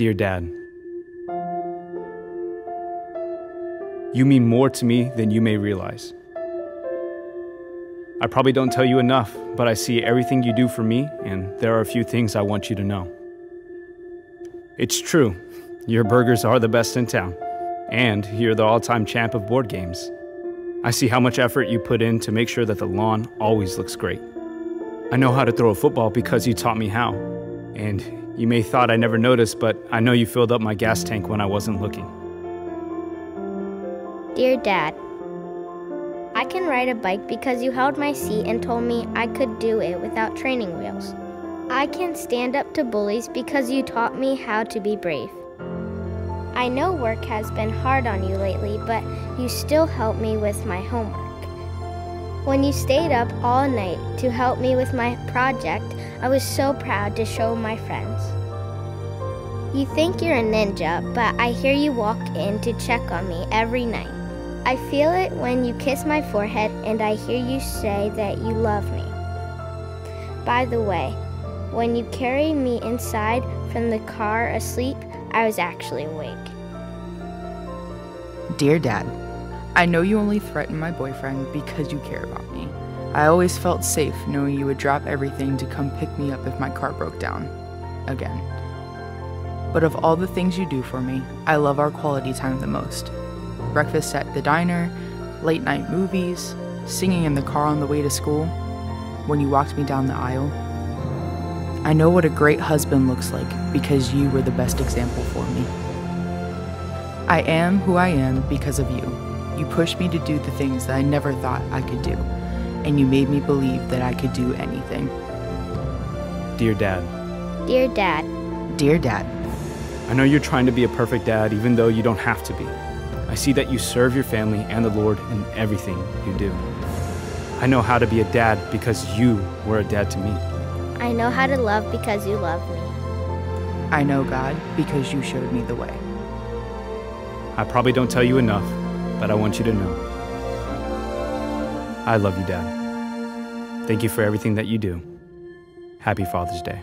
Dear Dad, you mean more to me than you may realize. I probably don't tell you enough, but I see everything you do for me, and there are a few things I want you to know. It's true, your burgers are the best in town, and you're the all time champ of board games. I see how much effort you put in to make sure that the lawn always looks great. I know how to throw a football because you taught me how, and you may thought I never noticed, but I know you filled up my gas tank when I wasn't looking. Dear Dad, I can ride a bike because you held my seat and told me I could do it without training wheels. I can stand up to bullies because you taught me how to be brave. I know work has been hard on you lately, but you still help me with my homework. When you stayed up all night to help me with my project, I was so proud to show my friends. You think you're a ninja, but I hear you walk in to check on me every night. I feel it when you kiss my forehead and I hear you say that you love me. By the way, when you carried me inside from the car asleep, I was actually awake. Dear Dad, I know you only threaten my boyfriend because you care about me. I always felt safe knowing you would drop everything to come pick me up if my car broke down. Again. But of all the things you do for me, I love our quality time the most. Breakfast at the diner, late night movies, singing in the car on the way to school, when you walked me down the aisle. I know what a great husband looks like because you were the best example for me. I am who I am because of you. You pushed me to do the things that I never thought I could do, and you made me believe that I could do anything. Dear Dad, Dear Dad, Dear Dad, I know you're trying to be a perfect dad even though you don't have to be. I see that you serve your family and the Lord in everything you do. I know how to be a dad because you were a dad to me. I know how to love because you love me. I know God because you showed me the way. I probably don't tell you enough, but I want you to know. I love you, Dad. Thank you for everything that you do. Happy Father's Day.